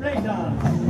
breakdown.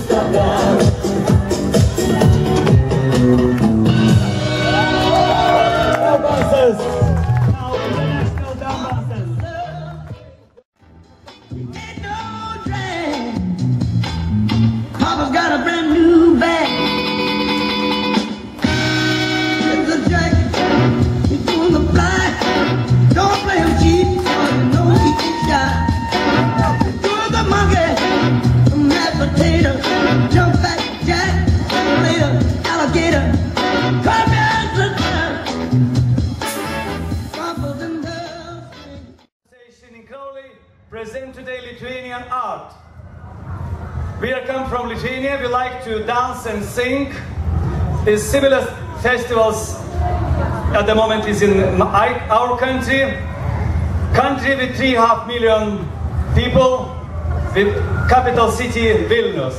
present today Lithuanian art. We are come from Lithuania, we like to dance and sing. The similar festivals at the moment is in our country. Country with three half million people with capital city Vilnius.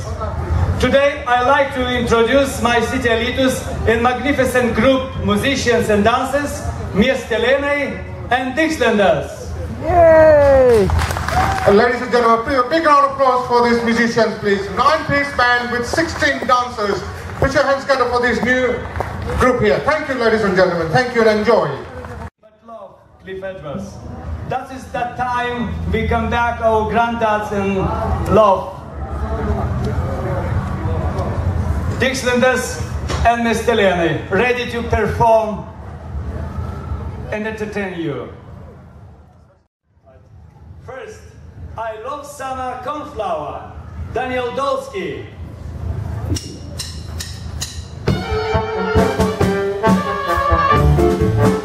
Today I like to introduce my city Alytus and magnificent group musicians and dancers, Miestelenai and Dixlanders. Yay! Ladies and gentlemen, a big round of applause for these musicians, please. Nine-piece band with 16 dancers. Put your hands together for this new group here. Thank you, ladies and gentlemen. Thank you and enjoy. But love, Cliff Edwards. That is the time we come back our granddads and love. Dixlanders and Miss Delaney, ready to perform and entertain you. First, I love summer cornflower, Daniel Dolsky. Ask